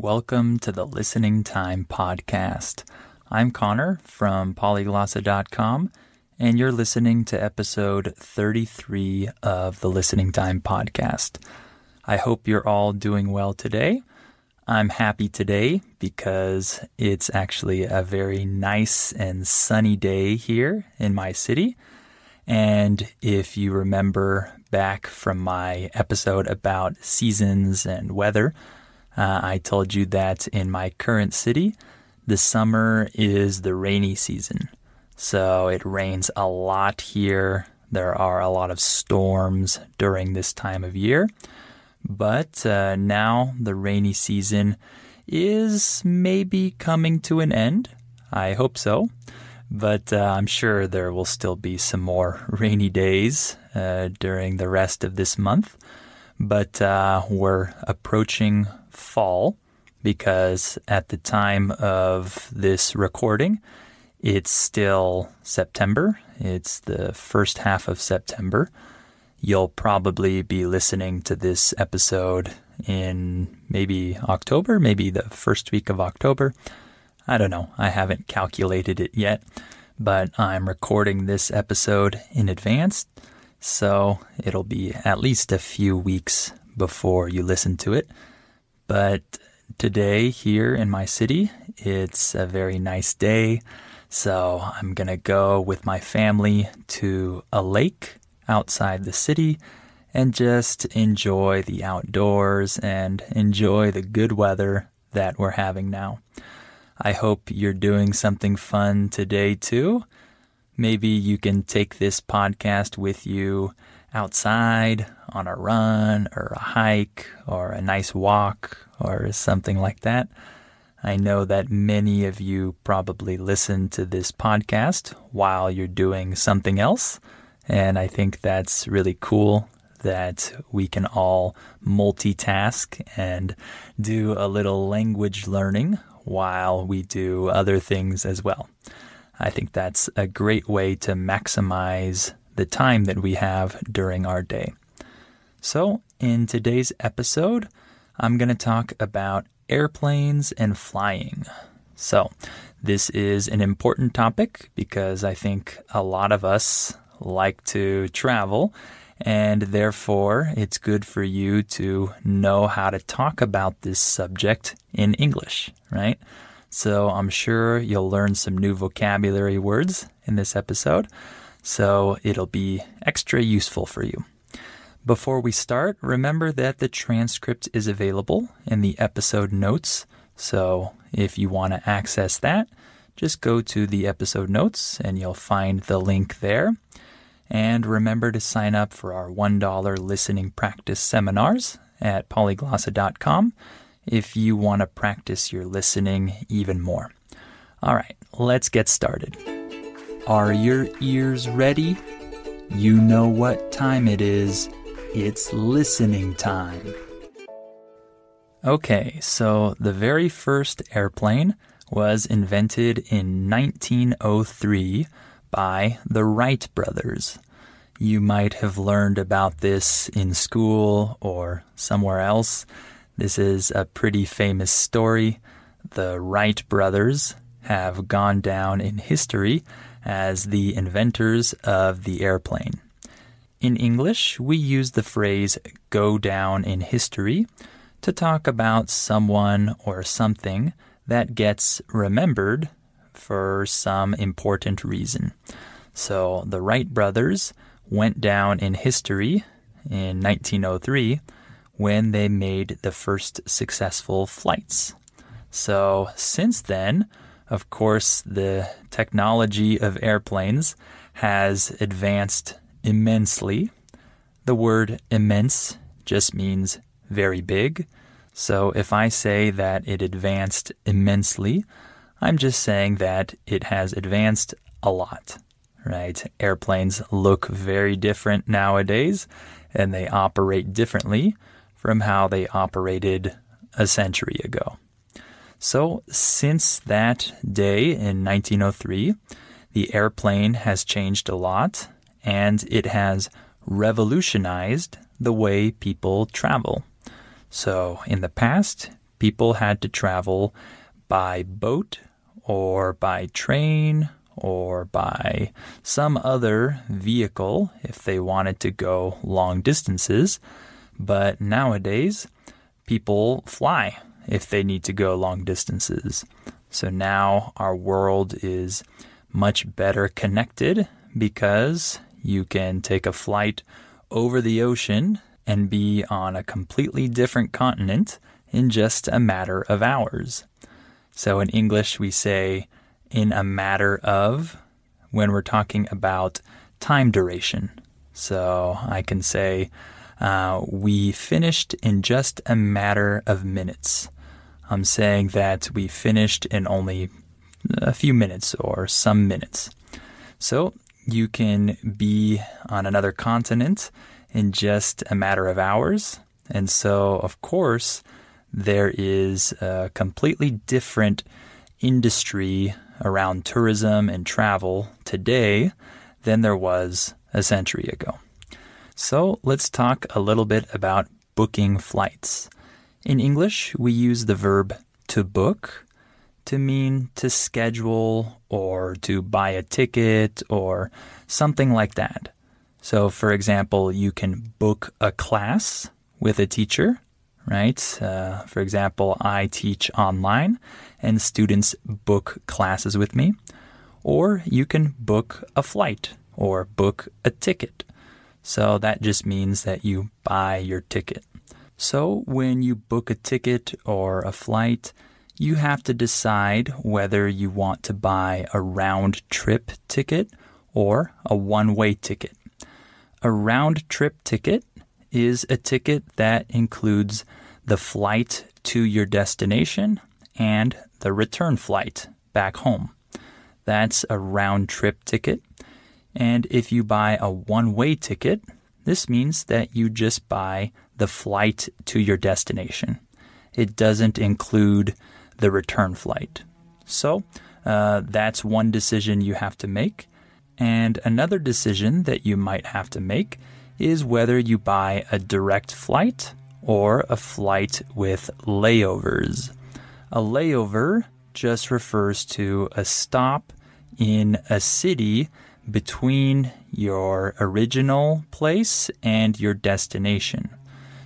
Welcome to the Listening Time Podcast. I'm Connor from polyglossa.com, and you're listening to episode 33 of the Listening Time Podcast. I hope you're all doing well today. I'm happy today because it's actually a very nice and sunny day here in my city. And if you remember back from my episode about seasons and weather, uh, I told you that in my current city, the summer is the rainy season. So it rains a lot here. There are a lot of storms during this time of year. But uh, now the rainy season is maybe coming to an end. I hope so but uh, I'm sure there will still be some more rainy days uh, during the rest of this month. But uh, we're approaching fall because at the time of this recording, it's still September. It's the first half of September. You'll probably be listening to this episode in maybe October, maybe the first week of October. I don't know. I haven't calculated it yet, but I'm recording this episode in advance, so it'll be at least a few weeks before you listen to it. But today, here in my city, it's a very nice day, so I'm gonna go with my family to a lake outside the city and just enjoy the outdoors and enjoy the good weather that we're having now. I hope you're doing something fun today too. Maybe you can take this podcast with you outside on a run or a hike or a nice walk or something like that. I know that many of you probably listen to this podcast while you're doing something else. And I think that's really cool that we can all multitask and do a little language learning while we do other things as well. I think that's a great way to maximize the time that we have during our day. So, in today's episode, I'm going to talk about airplanes and flying. So, this is an important topic because I think a lot of us like to travel and therefore it's good for you to know how to talk about this subject in English, right? So I'm sure you'll learn some new vocabulary words in this episode, so it'll be extra useful for you. Before we start, remember that the transcript is available in the episode notes. So if you want to access that, just go to the episode notes and you'll find the link there. And remember to sign up for our $1 listening practice seminars at polyglossa.com if you want to practice your listening even more. All right, let's get started. Are your ears ready? You know what time it is. It's listening time. Okay, so the very first airplane was invented in 1903 by the Wright brothers. You might have learned about this in school or somewhere else. This is a pretty famous story. The Wright brothers have gone down in history as the inventors of the airplane. In English, we use the phrase go down in history to talk about someone or something that gets remembered for some important reason. So the Wright brothers went down in history in 1903 when they made the first successful flights. So since then, of course, the technology of airplanes has advanced immensely. The word immense just means very big. So if I say that it advanced immensely, I'm just saying that it has advanced a lot, right? Airplanes look very different nowadays and they operate differently from how they operated a century ago. So, since that day in 1903, the airplane has changed a lot and it has revolutionized the way people travel. So, in the past, people had to travel by boat or by train or by some other vehicle if they wanted to go long distances. But nowadays, people fly if they need to go long distances. So now our world is much better connected because you can take a flight over the ocean and be on a completely different continent in just a matter of hours. So in English, we say in a matter of when we're talking about time duration. So I can say, uh, we finished in just a matter of minutes. I'm saying that we finished in only a few minutes or some minutes. So you can be on another continent in just a matter of hours. And so, of course, there is a completely different industry around tourism and travel today than there was a century ago. So let's talk a little bit about booking flights. In English, we use the verb to book to mean to schedule or to buy a ticket or something like that. So, for example, you can book a class with a teacher, right? Uh, for example, I teach online and students book classes with me. Or you can book a flight or book a ticket. So that just means that you buy your ticket. So when you book a ticket or a flight, you have to decide whether you want to buy a round trip ticket or a one way ticket. A round trip ticket is a ticket that includes the flight to your destination and the return flight back home. That's a round trip ticket. And if you buy a one way ticket, this means that you just buy the flight to your destination. It doesn't include the return flight. So uh, that's one decision you have to make. And another decision that you might have to make is whether you buy a direct flight or a flight with layovers. A layover just refers to a stop in a city between your original place and your destination.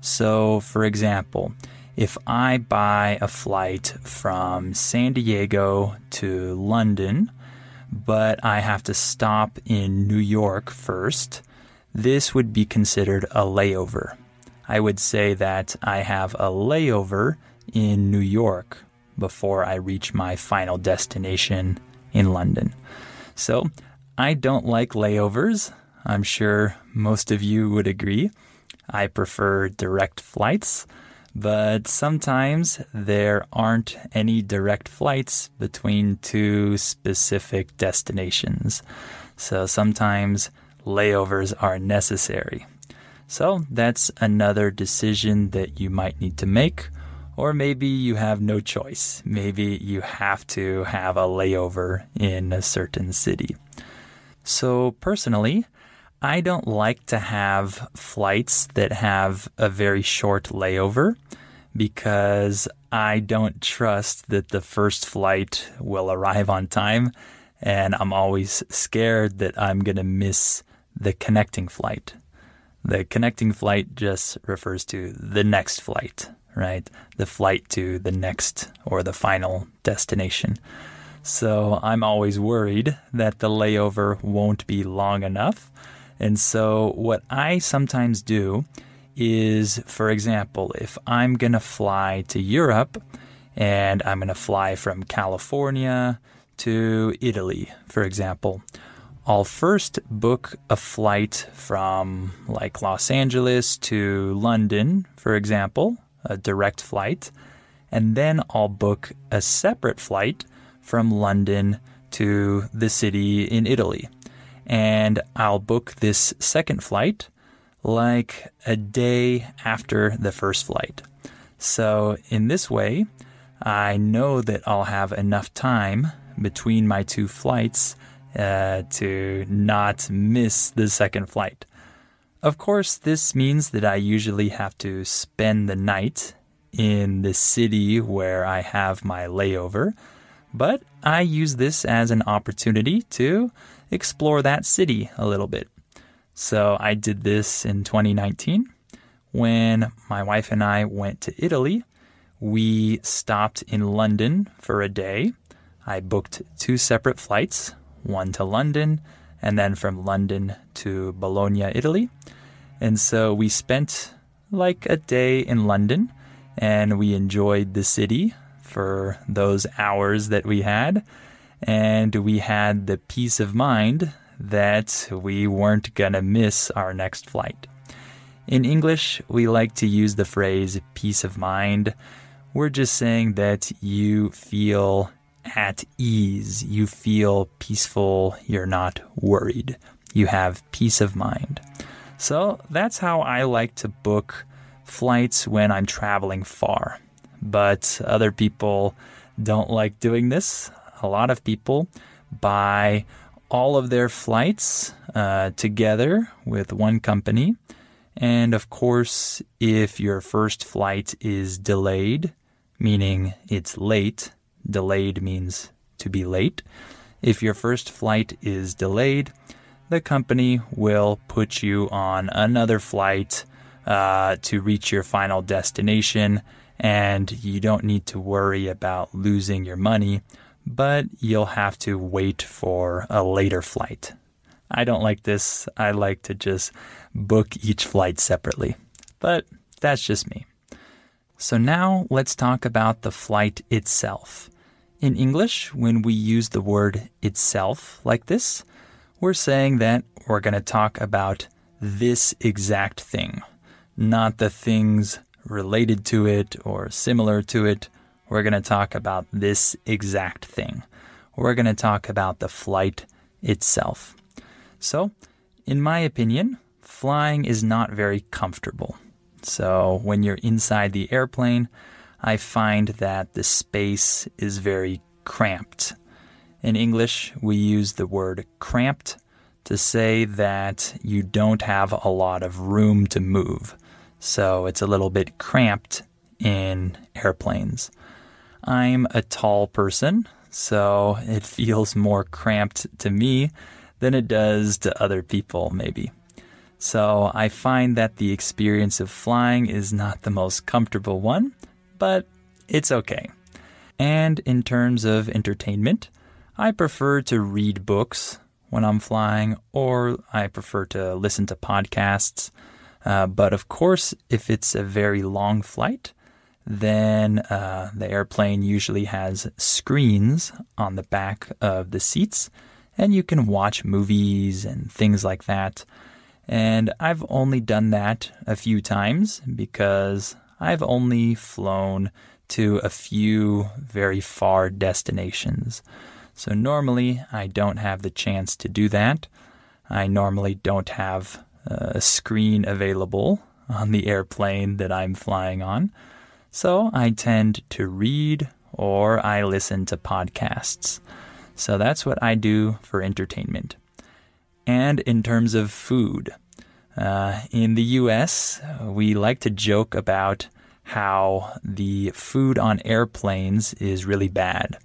So, for example, if I buy a flight from San Diego to London, but I have to stop in New York first, this would be considered a layover. I would say that I have a layover in New York before I reach my final destination in London. So I don't like layovers. I'm sure most of you would agree. I prefer direct flights but sometimes there aren't any direct flights between two specific destinations. So sometimes layovers are necessary. So that's another decision that you might need to make. Or maybe you have no choice. Maybe you have to have a layover in a certain city. So, personally, I don't like to have flights that have a very short layover because I don't trust that the first flight will arrive on time. And I'm always scared that I'm going to miss the connecting flight. The connecting flight just refers to the next flight, right? The flight to the next or the final destination. So I'm always worried that the layover won't be long enough and so, what I sometimes do is, for example, if I'm going to fly to Europe and I'm going to fly from California to Italy, for example, I'll first book a flight from like Los Angeles to London, for example, a direct flight, and then I'll book a separate flight from London to the city in Italy and I'll book this second flight like a day after the first flight. So, in this way, I know that I'll have enough time between my two flights uh, to not miss the second flight. Of course, this means that I usually have to spend the night in the city where I have my layover, but I use this as an opportunity to explore that city a little bit. So I did this in 2019 when my wife and I went to Italy. We stopped in London for a day. I booked two separate flights, one to London and then from London to Bologna, Italy. And so we spent like a day in London and we enjoyed the city for those hours that we had. And we had the peace of mind that we weren't to miss our next flight. In English, we like to use the phrase peace of mind. We're just saying that you feel at ease, you feel peaceful, you're not worried, you have peace of mind. So that's how I like to book flights when I'm traveling far. But other people don't like doing this. A lot of people buy all of their flights uh, together with one company. And of course, if your first flight is delayed, meaning it's late, delayed means to be late. If your first flight is delayed, the company will put you on another flight uh, to reach your final destination, and you don't need to worry about losing your money, but you'll have to wait for a later flight. I don't like this. I like to just book each flight separately, but that's just me. So now let's talk about the flight itself. In English, when we use the word itself like this, we're saying that we're going to talk about this exact thing, not the things related to it or similar to it. We're going to talk about this exact thing. We're going to talk about the flight itself. So, in my opinion, flying is not very comfortable. So, when you're inside the airplane, I find that the space is very cramped. In English, we use the word cramped to say that you don't have a lot of room to move. So it's a little bit cramped in airplanes. I'm a tall person, so it feels more cramped to me than it does to other people, maybe. So I find that the experience of flying is not the most comfortable one, but it's okay. And in terms of entertainment, I prefer to read books when I'm flying, or I prefer to listen to podcasts. Uh, but of course, if it's a very long flight, then uh, the airplane usually has screens on the back of the seats, and you can watch movies and things like that. And I've only done that a few times because I've only flown to a few very far destinations. So normally I don't have the chance to do that. I normally don't have a screen available on the airplane that I'm flying on. So I tend to read or I listen to podcasts. So that's what I do for entertainment. And in terms of food, uh, in the US, we like to joke about how the food on airplanes is really bad.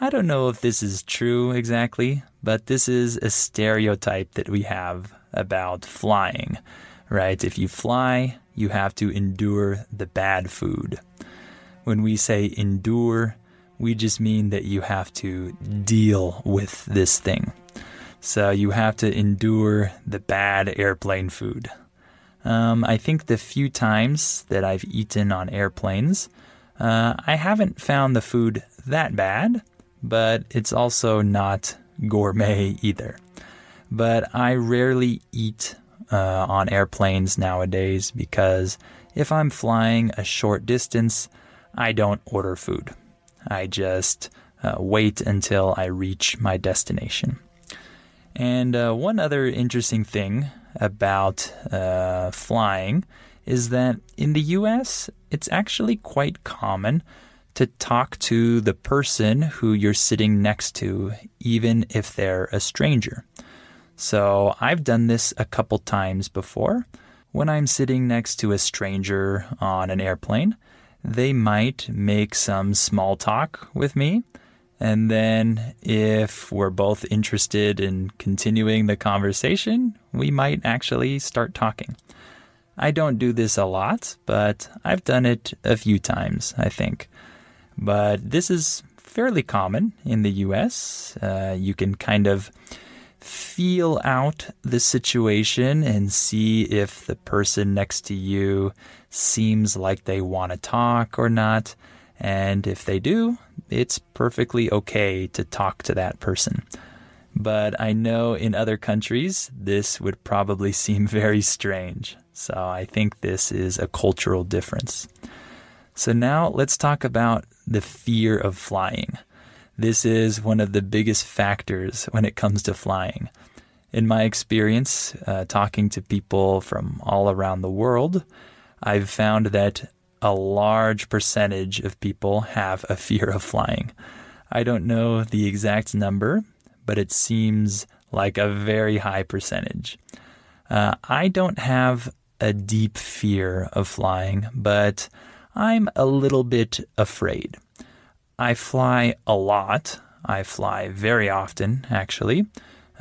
I don't know if this is true exactly, but this is a stereotype that we have about flying, right? If you fly, you have to endure the bad food. When we say endure, we just mean that you have to deal with this thing. So you have to endure the bad airplane food. Um, I think the few times that I've eaten on airplanes, uh, I haven't found the food that bad, but it's also not gourmet either. But I rarely eat uh, on airplanes nowadays because if I'm flying a short distance, I don't order food. I just uh, wait until I reach my destination. And uh, one other interesting thing about uh, flying is that in the US, it's actually quite common to talk to the person who you're sitting next to, even if they're a stranger. So I've done this a couple times before when I'm sitting next to a stranger on an airplane. they might make some small talk with me. And then, if we're both interested in continuing the conversation, we might actually start talking. I don't do this a lot, but I've done it a few times, I think. But this is fairly common in the US. Uh, you can kind of feel out the situation and see if the person next to you seems like they want to talk or not. And if they do, it's perfectly okay to talk to that person. But I know in other countries, this would probably seem very strange. So I think this is a cultural difference. So now let's talk about the fear of flying. This is one of the biggest factors when it comes to flying. In my experience, uh, talking to people from all around the world, I've found that a large percentage of people have a fear of flying. I don't know the exact number, but it seems like a very high percentage. Uh, I don't have a deep fear of flying, but I'm a little bit afraid. I fly a lot. I fly very often, actually.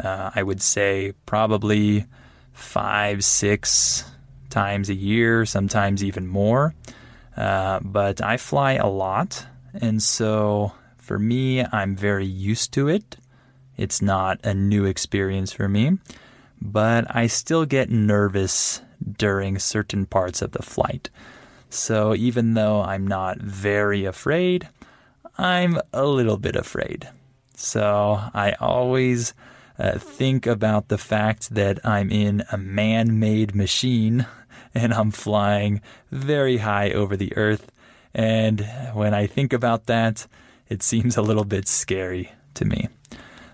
Uh, I would say probably five, six times a year, sometimes even more. Uh, but I fly a lot. And so for me, I'm very used to it. It's not a new experience for me. But I still get nervous during certain parts of the flight. So even though I'm not very afraid, I'm a little bit afraid. So I always uh, think about the fact that I'm in a man made machine and I'm flying very high over the earth. And when I think about that, it seems a little bit scary to me.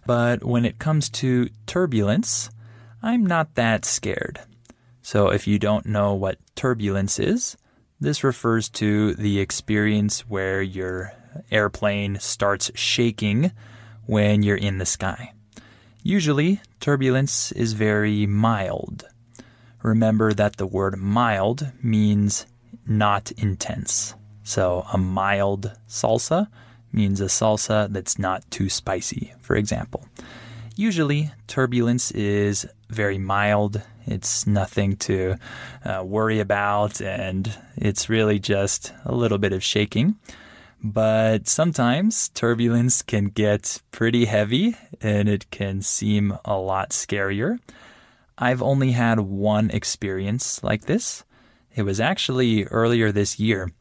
But when it comes to turbulence, I'm not that scared. So if you don't know what turbulence is, this refers to the experience where your airplane starts shaking when you're in the sky. Usually, turbulence is very mild. Remember that the word mild means not intense. So, a mild salsa means a salsa that's not too spicy, for example. Usually, turbulence is very mild. It's nothing to uh, worry about, and it's really just a little bit of shaking. But sometimes turbulence can get pretty heavy and it can seem a lot scarier. I've only had one experience like this. It was actually earlier this year.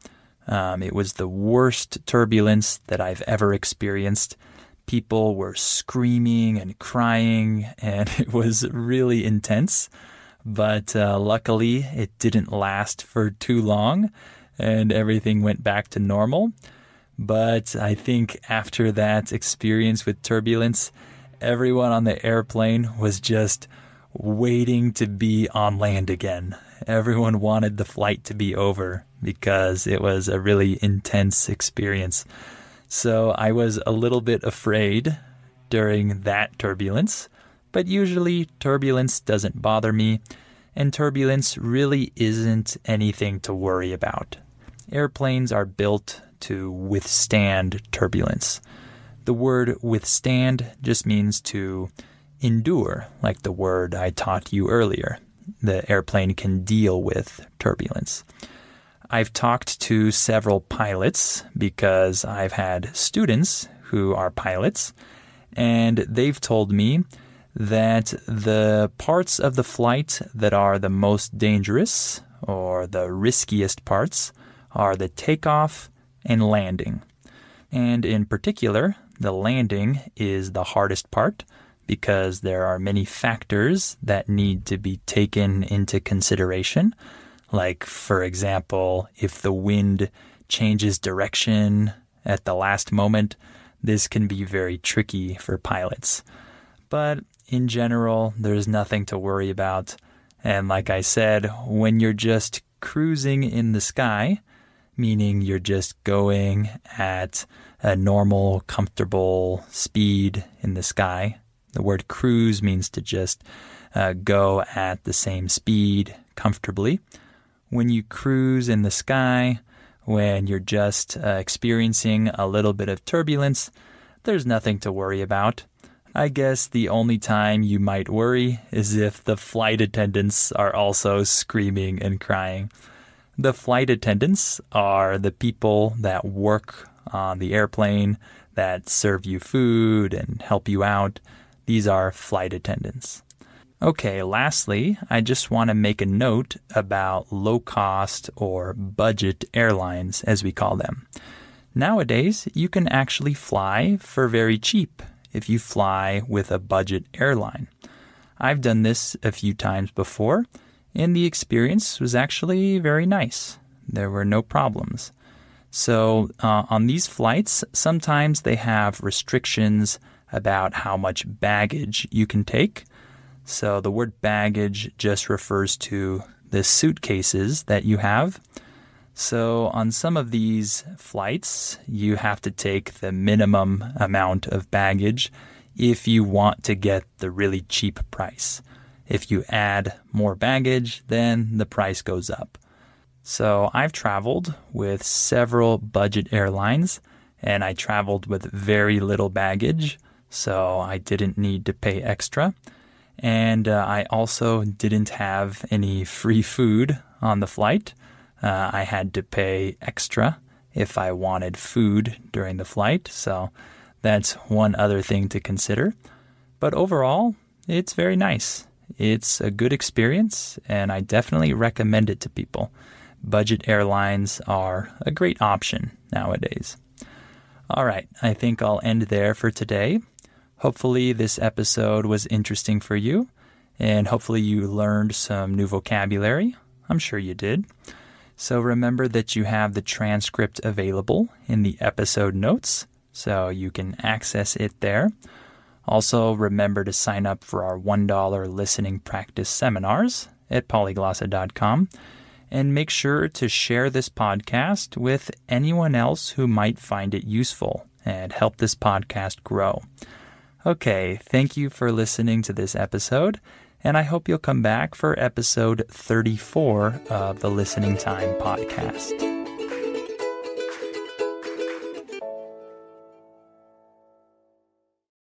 Um, it was the worst turbulence that I've ever experienced. People were screaming and crying, and it was really intense. But uh, luckily, it didn't last for too long, and everything went back to normal. But I think after that experience with turbulence, everyone on the airplane was just waiting to be on land again. Everyone wanted the flight to be over because it was a really intense experience. So I was a little bit afraid during that turbulence, but usually turbulence doesn't bother me, and turbulence really isn't anything to worry about. Airplanes are built to withstand turbulence. The word withstand just means to endure, like the word I taught you earlier. The airplane can deal with turbulence. I've talked to several pilots because I've had students who are pilots, and they've told me that the parts of the flight that are the most dangerous or the riskiest parts are the takeoff and landing. And in particular, the landing is the hardest part because there are many factors that need to be taken into consideration. Like, for example, if the wind changes direction at the last moment, this can be very tricky for pilots. But in general, there's nothing to worry about. And like I said, when you're just cruising in the sky, meaning you're just going at a normal, comfortable speed in the sky. The word cruise means to just uh, go at the same speed comfortably. When you cruise in the sky, when you're just uh, experiencing a little bit of turbulence, there's nothing to worry about. I guess the only time you might worry is if the flight attendants are also screaming and crying. The flight attendants are the people that work on the airplane that serve you food and help you out. These are flight attendants. Okay, lastly, I just want to make a note about low cost or budget airlines, as we call them. Nowadays, you can actually fly for very cheap if you fly with a budget airline. I've done this a few times before, and the experience was actually very nice. There were no problems. So, uh, on these flights, sometimes they have restrictions about how much baggage you can take. So, the word baggage just refers to the suitcases that you have. So, on some of these flights, you have to take the minimum amount of baggage if you want to get the really cheap price. If you add more baggage, then the price goes up. So, I've traveled with several budget airlines and I traveled with very little baggage, so I didn't need to pay extra. And uh, I also didn't have any free food on the flight. Uh, I had to pay extra if I wanted food during the flight, so that's one other thing to consider. But overall, it's very nice. It's a good experience, and I definitely recommend it to people. Budget airlines are a great option nowadays. All right, I think I'll end there for today. Hopefully, this episode was interesting for you, and hopefully, you learned some new vocabulary. I'm sure you did. So remember that you have the transcript available in the episode notes, so you can access it there. Also, remember to sign up for our $1 listening practice seminars at polyglossa.com. And make sure to share this podcast with anyone else who might find it useful and help this podcast grow. Okay, thank you for listening to this episode and I hope you'll come back for episode 34 of the Listening Time podcast.